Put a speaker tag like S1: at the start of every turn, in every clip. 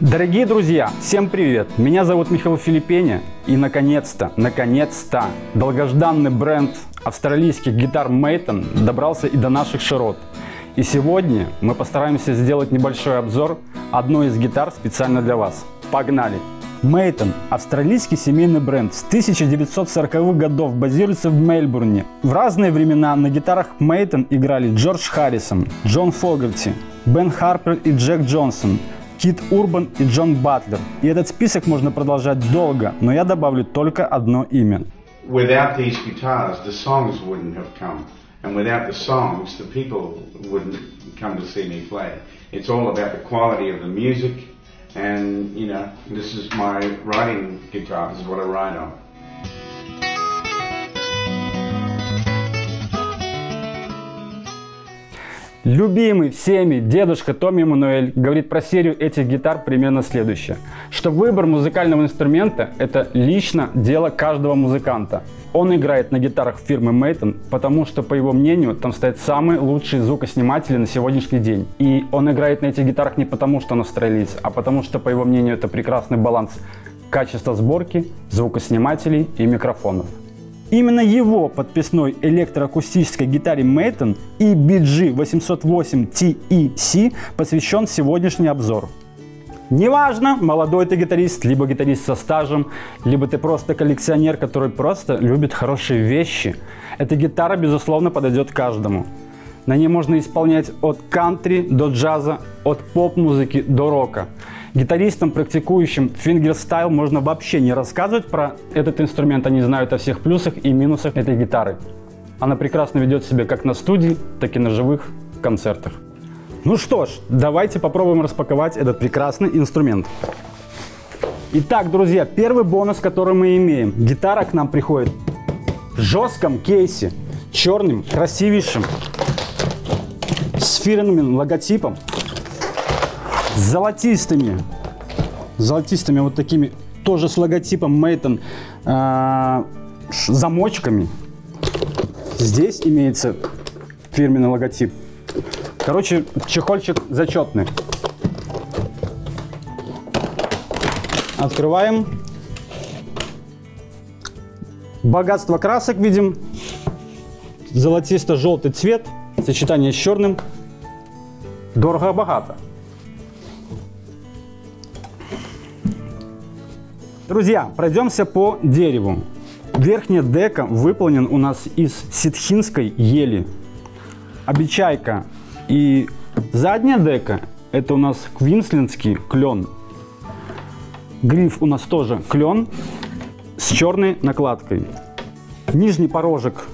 S1: Дорогие друзья, всем привет! Меня зовут Михаил Филиппеня и наконец-то, наконец-то долгожданный бренд австралийских гитар Мейтон добрался и до наших широт. И сегодня мы постараемся сделать небольшой обзор одной из гитар специально для вас. Погнали! Мейтон – австралийский семейный бренд с 1940-х годов, базируется в Мельбурне. В разные времена на гитарах Мейтон играли Джордж Харрисон, Джон Фогарти, Бен Харпер и Джек Джонсон – Кит Урбан и Джон Батлер. И этот список можно продолжать долго, но я добавлю только одно имя.
S2: Without these guitars, the songs wouldn't have come. And without the songs, the people wouldn't come to see me play. It's all about the quality of the music. And, you know, this is my writing guitar. This is what I write on.
S1: Любимый всеми дедушка Томми Мануэль говорит про серию этих гитар примерно следующее, что выбор музыкального инструмента – это лично дело каждого музыканта. Он играет на гитарах фирмы Мейтон, потому что, по его мнению, там стоят самые лучшие звукосниматели на сегодняшний день. И он играет на этих гитарах не потому, что он австралиец, а потому что, по его мнению, это прекрасный баланс качества сборки, звукоснимателей и микрофонов. Именно его подписной электроакустической гитаре Maton EBG 808 TEC посвящен сегодняшний обзор. Неважно, молодой ты гитарист, либо гитарист со стажем, либо ты просто коллекционер, который просто любит хорошие вещи. Эта гитара, безусловно, подойдет каждому. На ней можно исполнять от кантри до джаза, от поп-музыки до рока. Гитаристам, практикующим фингерстайл, можно вообще не рассказывать про этот инструмент. Они знают о всех плюсах и минусах этой гитары. Она прекрасно ведет себя как на студии, так и на живых концертах. Ну что ж, давайте попробуем распаковать этот прекрасный инструмент. Итак, друзья, первый бонус, который мы имеем. Гитара к нам приходит в жестком кейсе, черным, красивейшим, с фирменным логотипом золотистыми, золотистыми вот такими, тоже с логотипом Мейтон э, замочками. Здесь имеется фирменный логотип. Короче, чехольчик зачетный. Открываем. Богатство красок видим. Золотисто-желтый цвет. Сочетание с черным. Дорого-богато. Друзья, пройдемся по дереву. Верхняя дека выполнен у нас из ситхинской ели. Обечайка и задняя дека это у нас квинслендский клен. Гриф у нас тоже клен с черной накладкой. Нижний порожек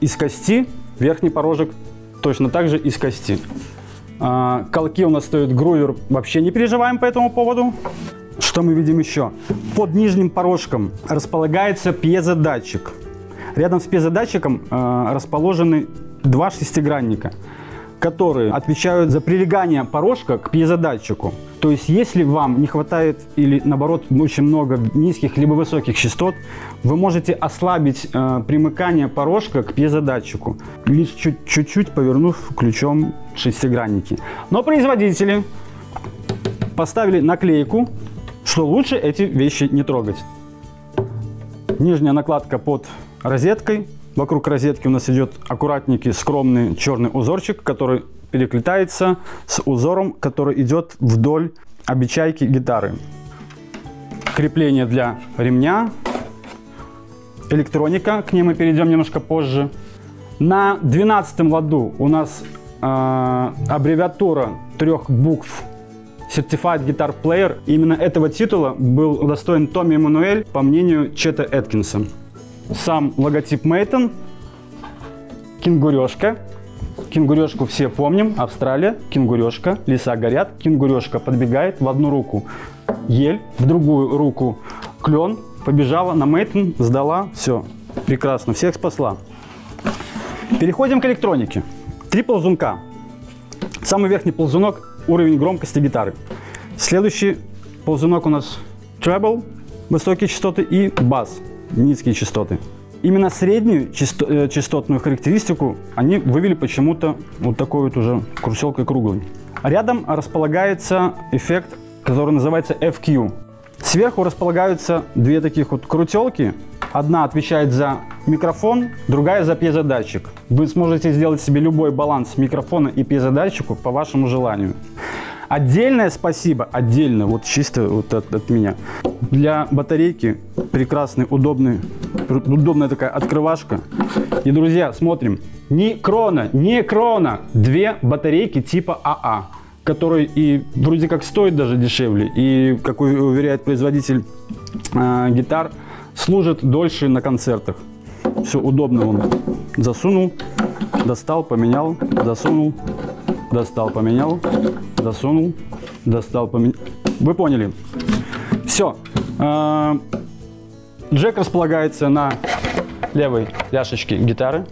S1: из кости, верхний порожек точно так же из кости. А, колки у нас стоят грувер, вообще не переживаем по этому поводу. Что мы видим еще? Под нижним порожком располагается пьезодатчик. Рядом с пьезодатчиком э, расположены два шестигранника, которые отвечают за прилегание порожка к пьезодатчику. То есть, если вам не хватает или, наоборот, очень много низких либо высоких частот, вы можете ослабить э, примыкание порожка к пьезодатчику, лишь чуть-чуть повернув ключом шестигранники. Но производители поставили наклейку что лучше эти вещи не трогать. Нижняя накладка под розеткой. Вокруг розетки у нас идет аккуратненький скромный черный узорчик, который перекликается с узором, который идет вдоль обечайки гитары. Крепление для ремня. Электроника, к ней мы перейдем немножко позже. На 12 ладу у нас э, аббревиатура трех букв Certified Guitar Player. Именно этого титула был удостоен Томми Эммануэль, по мнению Чета Эткинса. Сам логотип Мейтон, кенгурешка. Кенгурешку все помним, Австралия, кенгурешка, леса горят, кенгурешка подбегает в одну руку ель, в другую руку клен, побежала на Мейтон, сдала, все, прекрасно, всех спасла. Переходим к электронике. Три ползунка. Самый верхний ползунок уровень громкости гитары. Следующий ползунок у нас treble, высокие частоты, и бас, низкие частоты. Именно среднюю э, частотную характеристику они вывели почему-то вот такой вот уже кручелкой круглой. Рядом располагается эффект который называется FQ. Сверху располагаются две таких вот крутелки. Одна отвечает за микрофон, другая за пьезодатчик. Вы сможете сделать себе любой баланс микрофона и пьезодатчику по вашему желанию. Отдельное спасибо, отдельно, вот чисто вот от, от меня. Для батарейки прекрасный, удобный, удобная такая открывашка. И, друзья, смотрим. Ни крона, ни крона. Две батарейки типа АА, которые и вроде как стоят даже дешевле. И, как уверяет производитель э, гитар, служат дольше на концертах. Все удобно он засунул, достал, поменял, засунул, достал, поменял, засунул, достал, поменял. Вы поняли. Все. А, джек располагается на левой ляшечке гитары.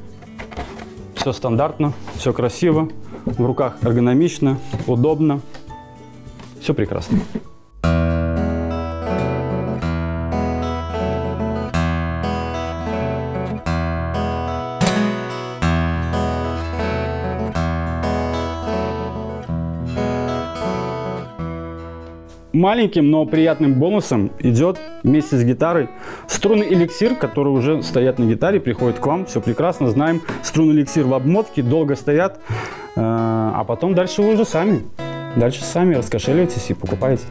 S1: Все стандартно, все красиво, в руках эргономично, удобно. Все прекрасно. Маленьким, но приятным бонусом идет вместе с гитарой струны эликсир, которые уже стоят на гитаре, приходят к вам, все прекрасно, знаем. Струны эликсир в обмотке, долго стоят, э, а потом дальше вы уже сами. Дальше сами раскошеливаетесь и покупаете.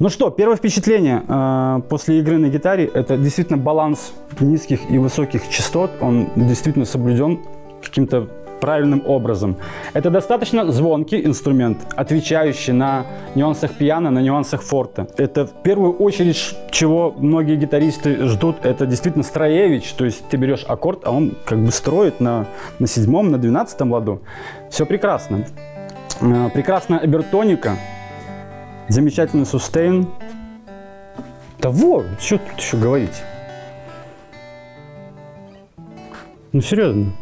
S1: Ну что, первое впечатление э, после игры на гитаре – это действительно баланс низких и высоких частот. Он действительно соблюден каким-то правильным образом. Это достаточно звонкий инструмент, отвечающий на нюансах пиано, на нюансах форта. Это в первую очередь, чего многие гитаристы ждут, это действительно строевич, то есть ты берешь аккорд, а он как бы строит на, на седьмом, на двенадцатом ладу. Все прекрасно. Э, прекрасная обертоника, замечательный сустейн. Вот, что тут еще говорить? Ну, серьезно.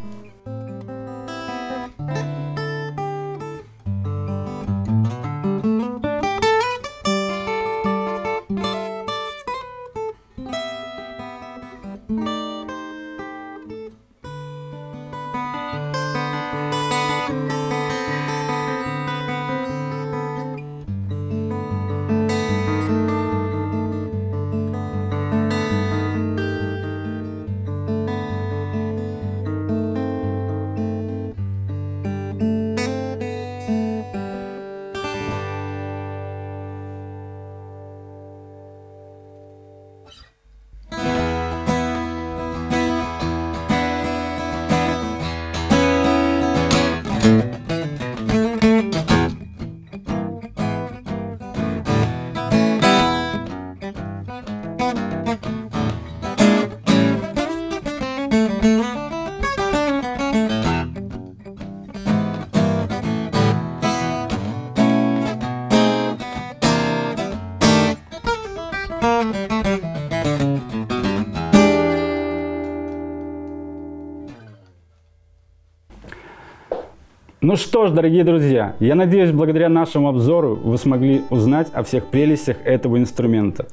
S1: Ну что ж, дорогие друзья, я надеюсь, благодаря нашему обзору вы смогли узнать о всех прелестях этого инструмента.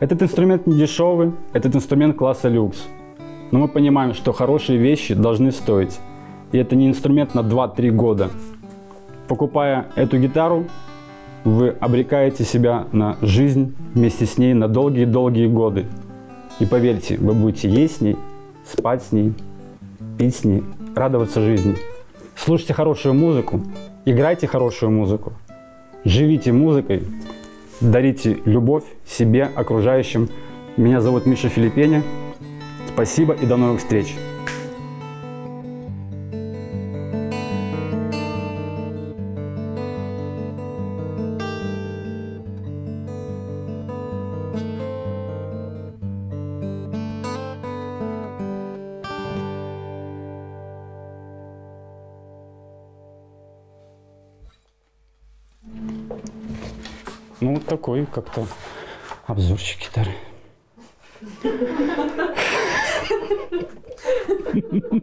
S1: Этот инструмент не дешевый, этот инструмент класса люкс. Но мы понимаем, что хорошие вещи должны стоить. И это не инструмент на 2-3 года. Покупая эту гитару, вы обрекаете себя на жизнь вместе с ней на долгие-долгие годы. И поверьте, вы будете есть с ней, спать с ней, пить с ней, радоваться жизни. Слушайте хорошую музыку, играйте хорошую музыку, живите музыкой, дарите любовь себе, окружающим. Меня зовут Миша Филиппеня. Спасибо и до новых встреч. Ну, вот такой как-то обзорчик гитары.